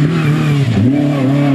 Yeah.